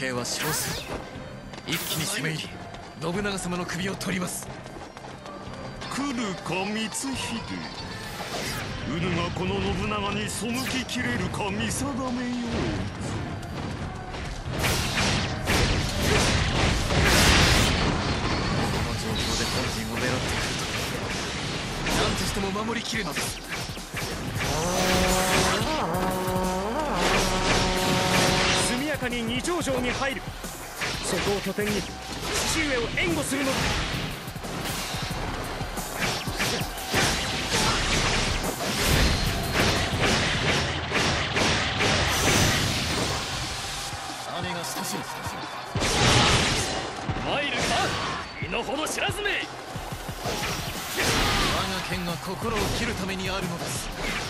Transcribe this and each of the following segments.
の兵は少数一気に攻め入り信長様の首を取ります。来るか光秀。ウルがこの信長に背ききれるか見定めようしても守りきるのですに二条城に入る。そこを拠点に父上を援護するのだ。姉が親しむ参るか身の程知らずめ剣が心を切るためにあるのです。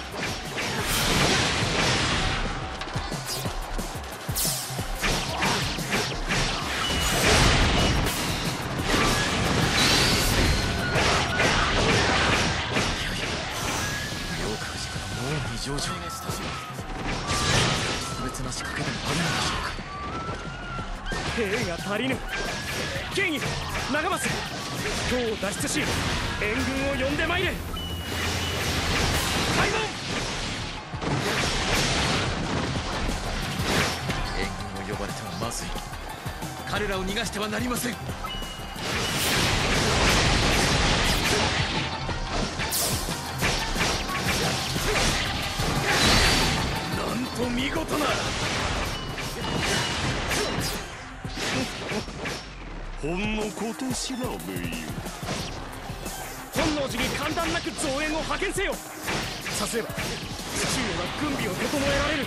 上々特別な仕掛けでもあるのでしょうか兵が足りぬ。剣義長政今日を脱出し援軍を呼んでまいれ開門援軍を呼ばれてはまずい彼らを逃がしてはなりませんほんのこと調べよ本能寺に簡単なく増援を派遣せよ。さすれば父上は軍備を整えられる。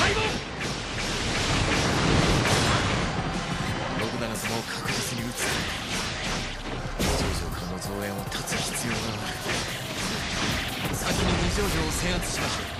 開門信長様を確実に撃つ。二条城からの増援を断つ必要がある。先に二条城を制圧しましょう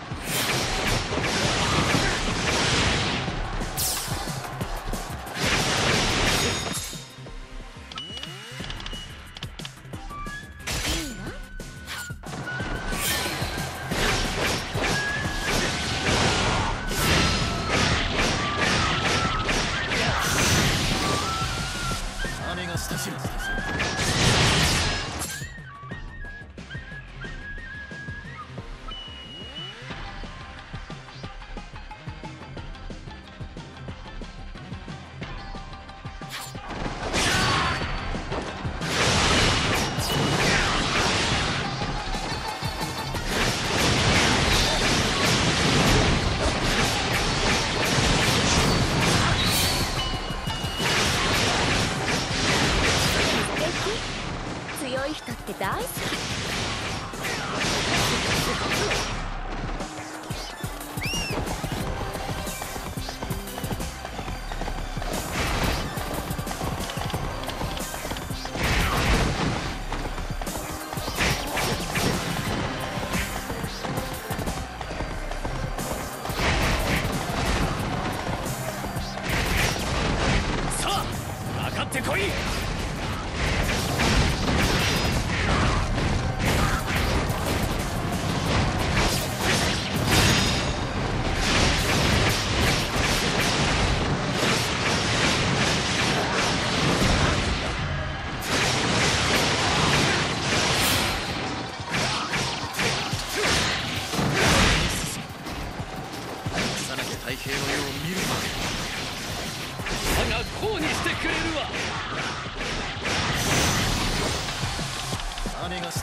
金がるな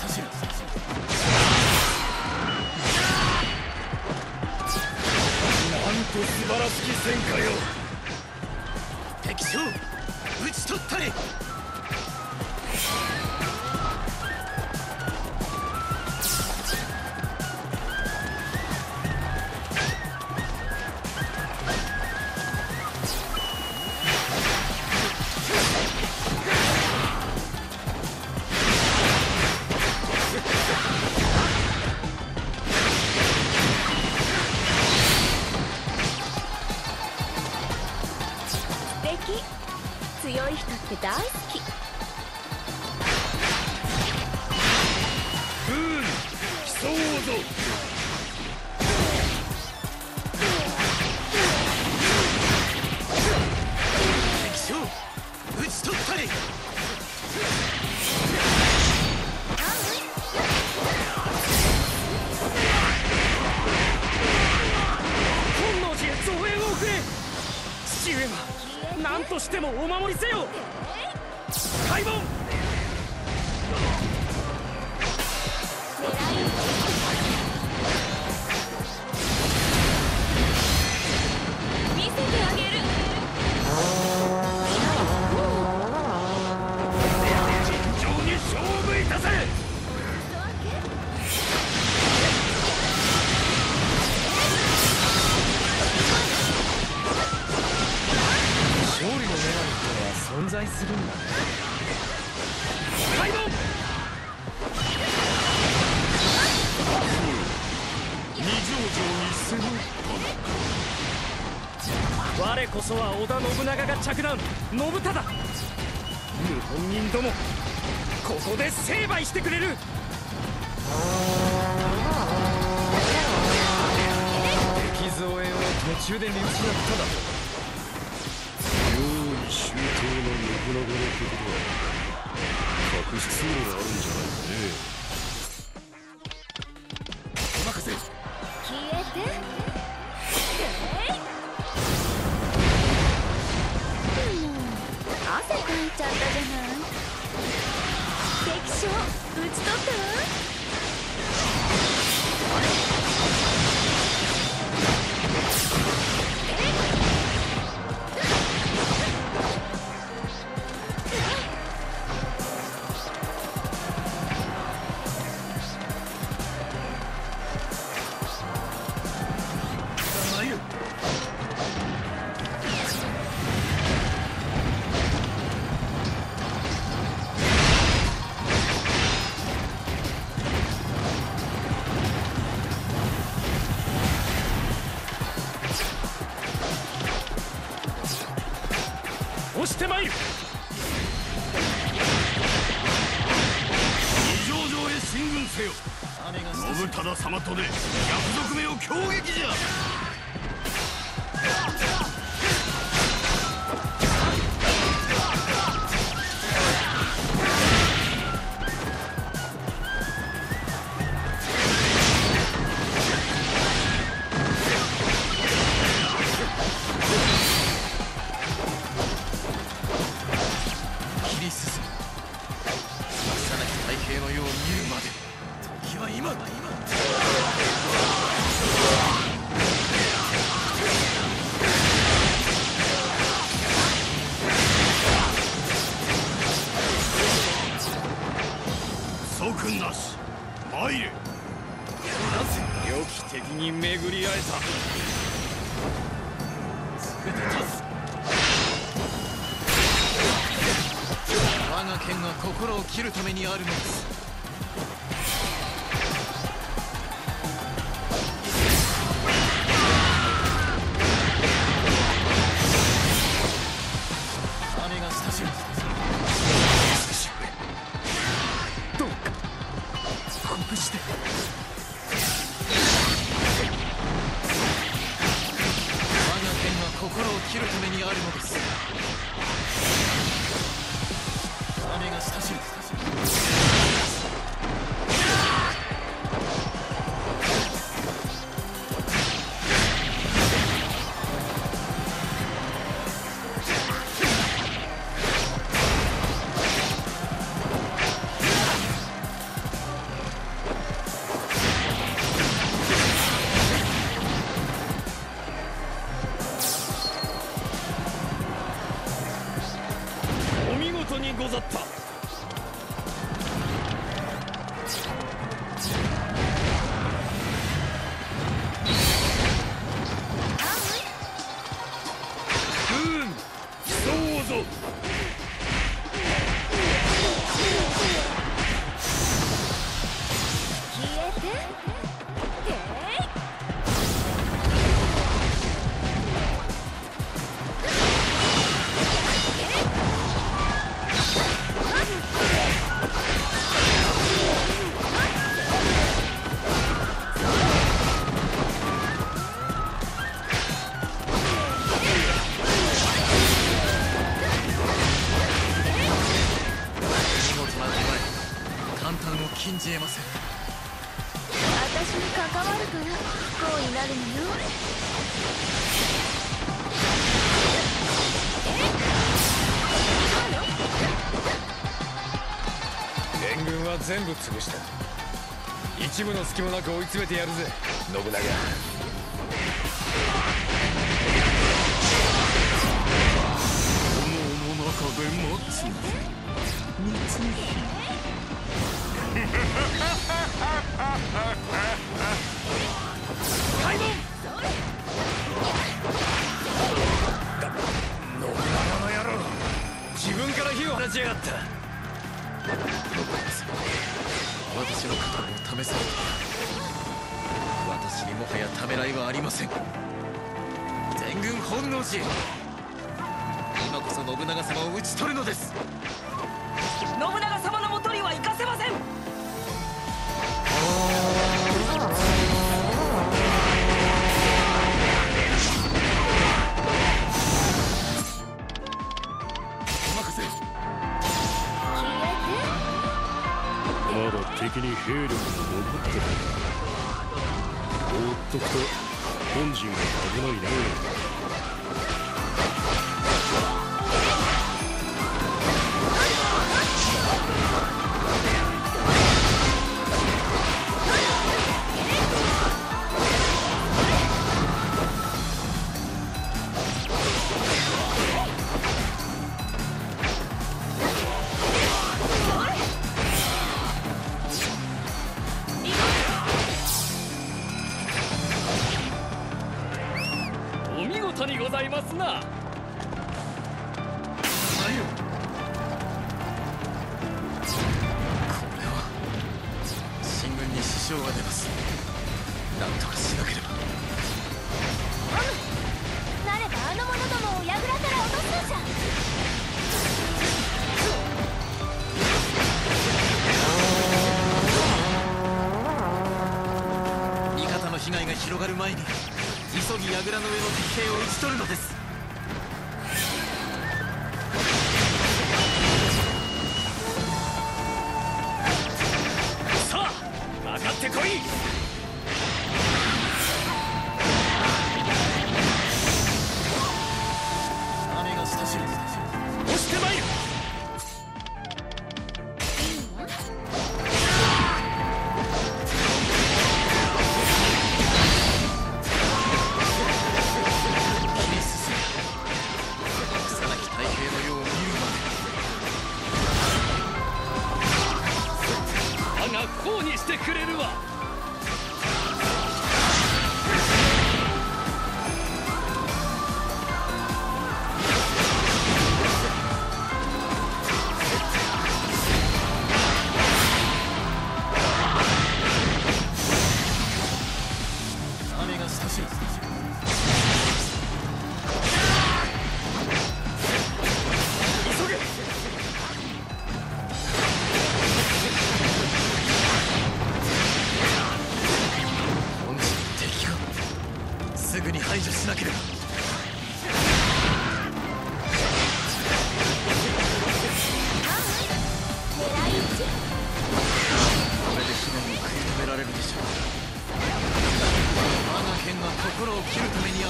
んと素晴らしき戦果よ敵将討ち取ったりき。ブーン競おうぞ敵将討ち取ったり父上は何としてもお守りせよ。開門信忠。謀反人どもここで成敗してくれる。敵増援を途中で見失っただ。と用意周到な信長のことは隠し通路があるんじゃないかね。お任せ消えて汗かいちゃったじゃない敵将討ち取ったわ。が剣が心を切るためにあるのです。一部の隙もなく追い詰めてやるぜ。信長。中で待つ光秀開門信長の野郎。自分から火を放ちやがった私の肩を試されている。私にもはやためらいはありません。全軍本能寺。今こそ信長様を討ち取るのです。信長様とくと本陣が危ないねな。これは進軍に支障が出ます。なんとかしなければ。えなればあの者どもを櫓から落とすのじゃ。味方の被害が広がる前に急ぎ櫓の上の敵兵を討ち取るのです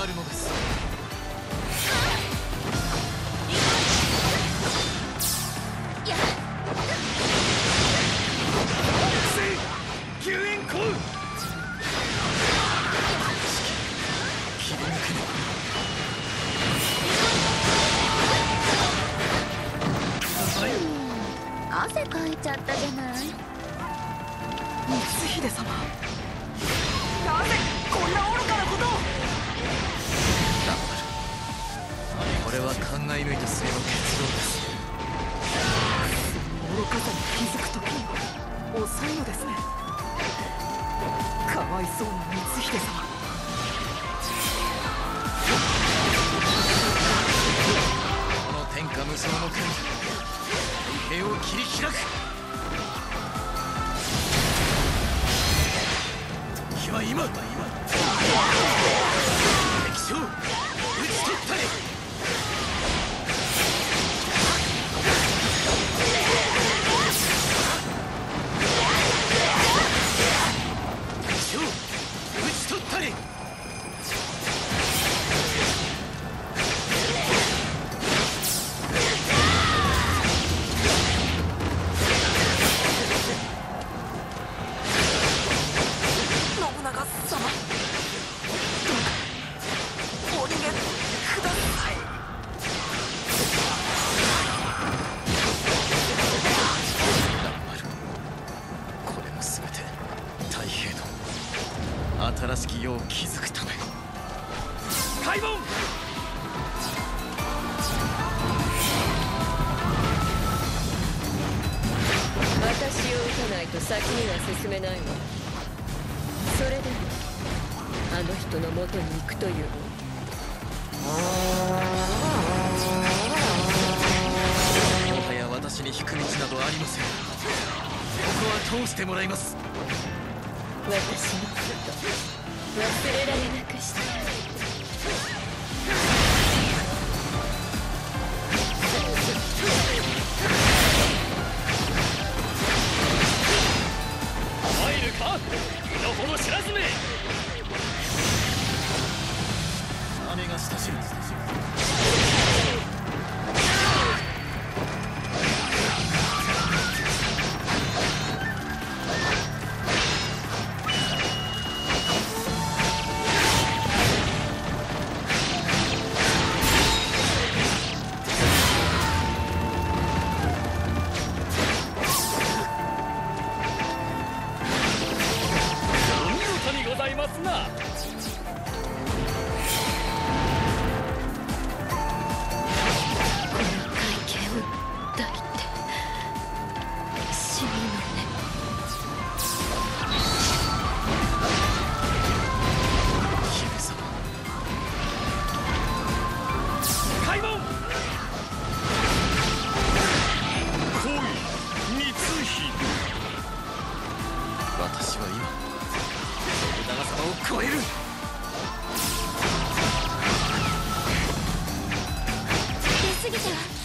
あるのです。ですね。かわいそうな光秀様。この天下無双の剣太平を切り開く。時は今通してもらいます。私のこと忘れられなくして。超える。出過ぎた。わ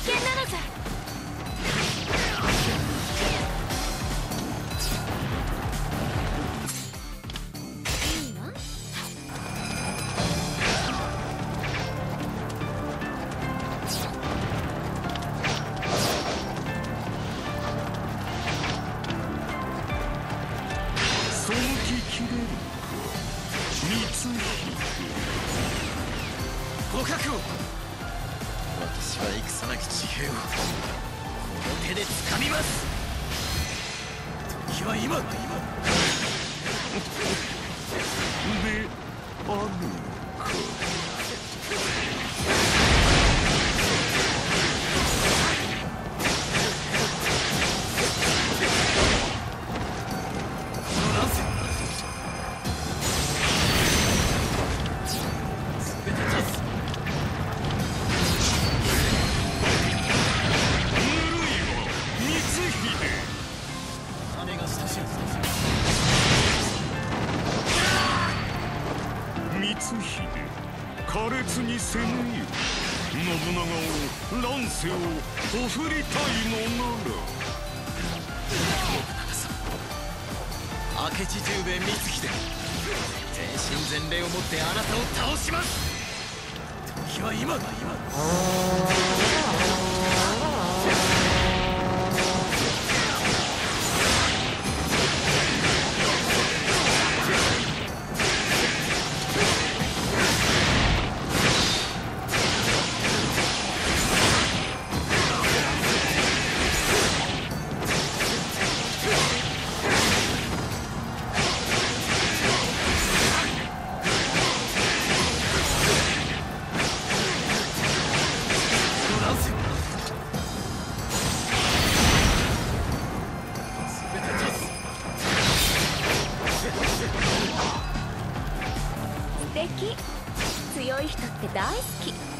であるか。振りたいのなら。明智十兵衛光秀全身全霊をもってあなたを倒します。時は今だ今だ。大好き。